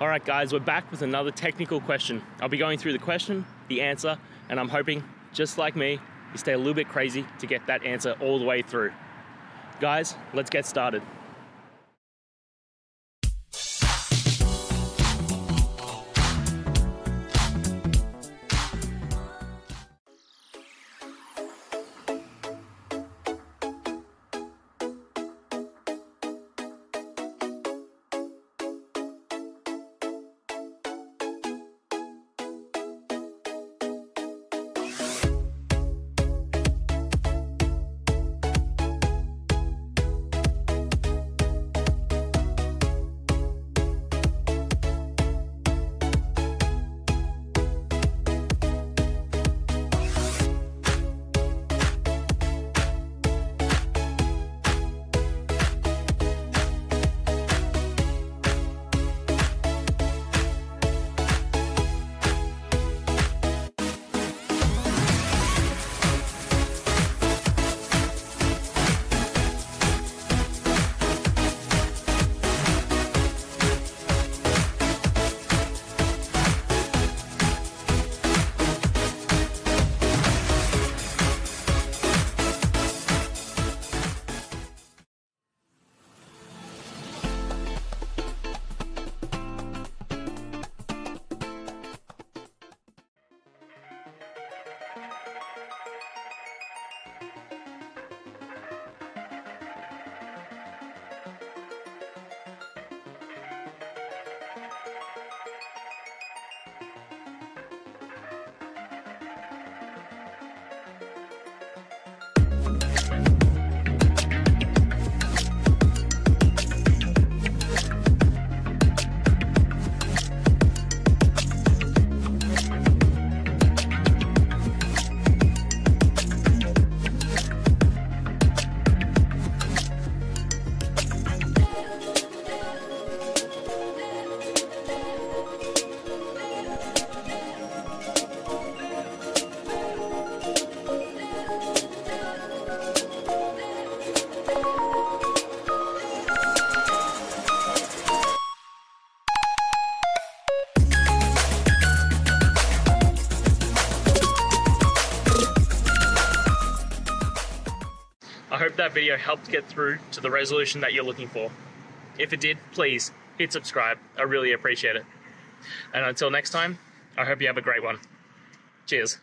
All right, guys, we're back with another technical question. I'll be going through the question, the answer, and I'm hoping, just like me, you stay a little bit crazy to get that answer all the way through. Guys, let's get started. I hope that video helped get through to the resolution that you're looking for. If it did, please hit subscribe. I really appreciate it. And until next time, I hope you have a great one. Cheers.